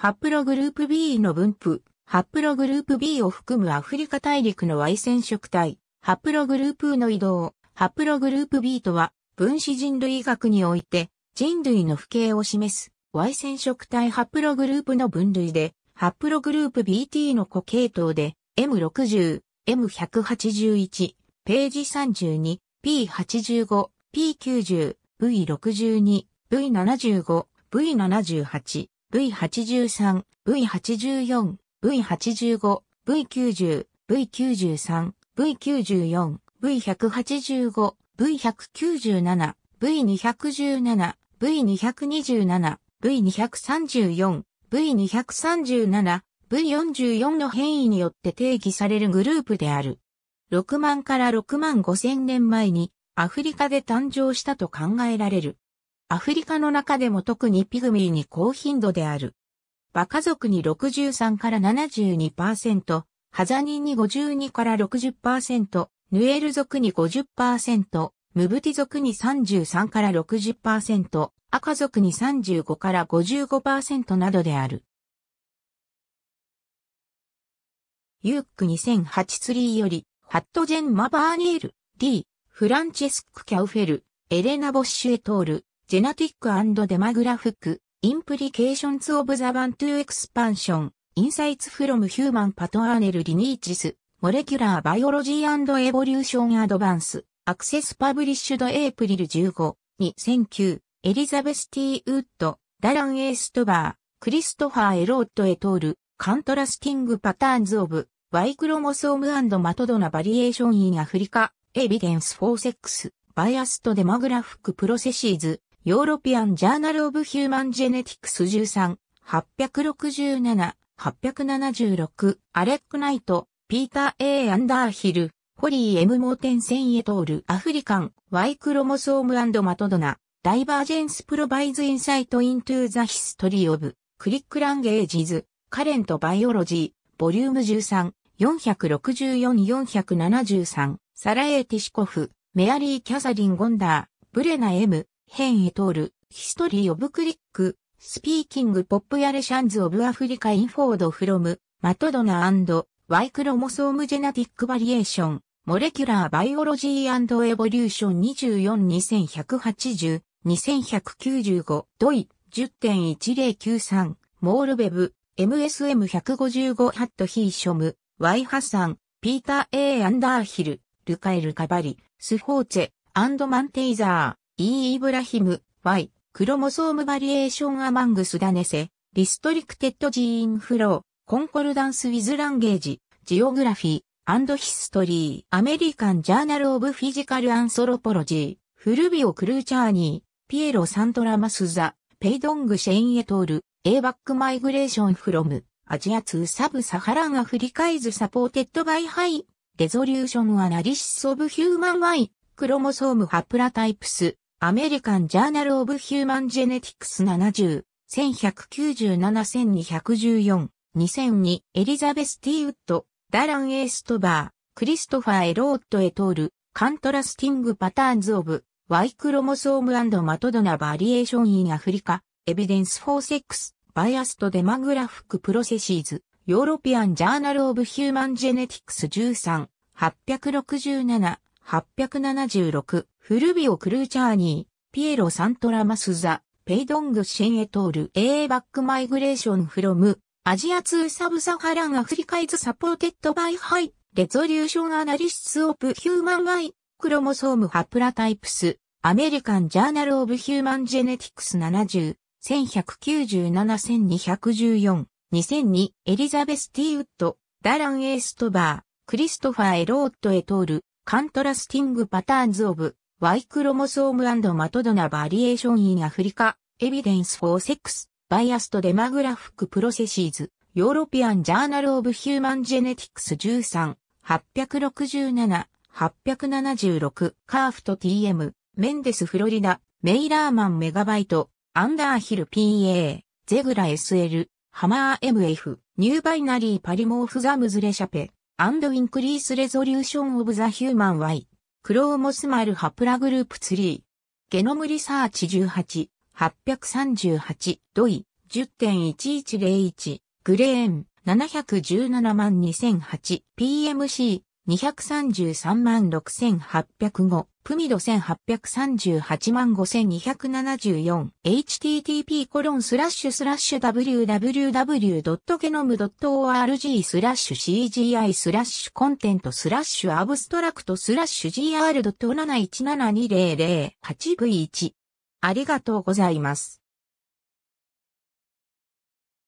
ハプログループ B の分布。ハプログループ B を含むアフリカ大陸の Y 染色体。ハプログループの移動。ハプログループ B とは、分子人類学において、人類の父形を示す Y 染色体ハプログループの分類で、ハプログループ BT の固系統で、M60、M181、ページ32、P85、P90、V62、V75、V78、V83、V84、V85、V90、V93、V94、V185、V197、V217、V227、V234、V237、V44 の変異によって定義されるグループである。6万から6万5千年前にアフリカで誕生したと考えられる。アフリカの中でも特にピグミーに高頻度である。バカ族に63から72%、ハザ人に52から60%、ヌエル族に50%、ムブティ族に33から60%、アカ族に35から55%などである。ユーク2008ツリーより、 hat Gemma Berniell-Lee、Francesc Calafell、Elena Bosch et al、Genetic Demographic、Implications of the Bantu Expansion、Insights from Human Paternal Lineages、Molecular Biology Evolューション・アドバンス、アクセス・パブリッシュド・エイプリル15、2009、エリザベス・ティー・ウッド、ダラン・エーストバー、クリストファー・エロート・エトール、カントラスティング・パターンズ・オブ、Y クロモソームアンドマトドナ・バリエーション・イン・アフリカ、エビデンス・フォーセックス、バイアスト・デマグラフック・プロセシーズ、ヨーロピアン・ジャーナル・オブ・ヒューマン・ジェネティクス13、867、876、 Alec Knight、Peter A Underhill、ホリー・ M・ モーテンセン・ et al., African, Y chromosome mtDNA, divergence provides insight into the history of, click languages, Current Biology, volume 13、464-473、サラエー・ティシコフ、メアリー・キャサリン・ゴンダー、ブレナ・エヘン・ et al., history of click, speaking populations of Africa inferred from, mtDNAワイクロモソーム・ジェナティック・バリエーション、モレキュラー・バイオロジーエボリューション24-2180、2195、ドイ、10.1093、モールベブ、MSM155 ハットヒーショム、ワイハサン、ピーター・ A・ アンダーヒル、ルカエル・カバリ、スフォーチェ、アンド・マンテイザー。ー、イ・ブラヒム、ワイ、クロモソーム・バリエーション・アマングス・ダネセ、リストリクテッド・ジーン・フロー、concordance with language, geography, and history, American Journal of Physical Anthropology、フルビオ・クルーチャーニー、ピエロ・サントラマッツァ、ペイドング・シェイン et al., a back migration from, Asia to sub-Saharan Africa is supported by high, resolution analysis of human Y, chromosome haplotypes, American Journal of Human Genetics 70、1197-1214、2002、エリザベス・ティーウッド、ダラン・エーストバー、クリストファー・エローット・ et al., contrasting patterns of, Y chromosome mtDNA variation in Africa, evidence for sex, biased demographic processes, European Journal of Human Genetics 13、867、876、フルビオ・クルーチャーニー、ピエロ・サントラマッツァ、ペイドング・シン et al., a back migration from、Asia to sub-Saharan Africa is supported by high, resolution analysis of human Y, chromosome haplotypes, American Journal of Human Genetics 70、1197-1214、2002、エリザベス・ティーウッド、ダラン・エーストバー、クリストファー・エローット・ et al., contrasting patterns of, Y chromosome mtDNA variation in Africa, evidence for sex, biased demographic processes, European Journal of Human Genetics 13、867、876、カーフト TM、メンデス・フロリダ、メイラーマン・メガバイト、アンダーヒル PA、ゼグラ SL、ハマー MF、ニューバイナリーパリモーフザムズレシャペ、アンドインクリースレゾリューションオブザヒューマン Y、クローモスマルハプラグループ3、ゲノムリサーチ18、838、ドイ、10.1101、グレーン、717万2008、PMC、233万6805、 PMID 1838万5274、http コロンスラッシュスラッシュ www.genome.org スラッシュ cgi スラッシュコンテントスラッシュアブストラクトスラッシュ gr.7172008v1 ありがとうございます。